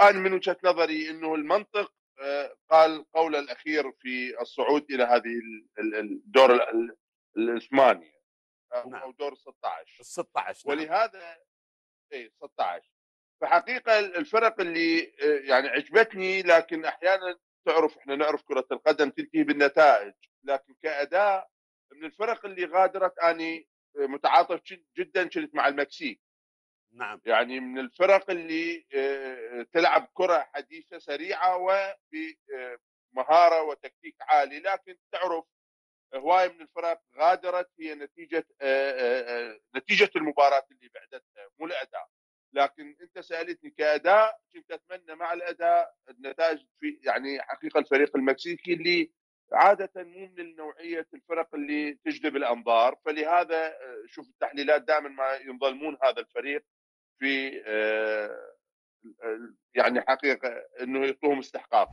أنا من وجهة نظري إنه المنطق آه، قال قوله الأخير في الصعود إلى هذه الدور الثمانيه أو نعم. دور 16 ال 16 نعم. ولهذا اي 16 فحقيقه الفرق اللي آه، يعني عجبتني لكن أحيانا تعرف إحنا نعرف كرة القدم تنتهي بالنتائج لكن كأداء من الفرق اللي غادرت أني متعاطف جدا كنت مع المكسيك نعم. يعني من الفرق اللي آه، تلعب كرة حديثة سريعة وبمهاره وتكتيك عالي. لكن تعرف هواية من الفرق غادرت هي نتيجة آه، آه، نتيجة المباراة اللي بعدتها مو الأداء. لكن أنت سألتني كأداء كنت أتمنى مع الأداء النتائج في يعني حقيقة الفريق المكسيكي اللي عادة مو من نوعيه الفرق اللي تجذب الأنظار. فلهذا شوف التحليلات دائما ما ينظلمون هذا الفريق. في يعني حقيقة إنه يعطوهم استحقاق.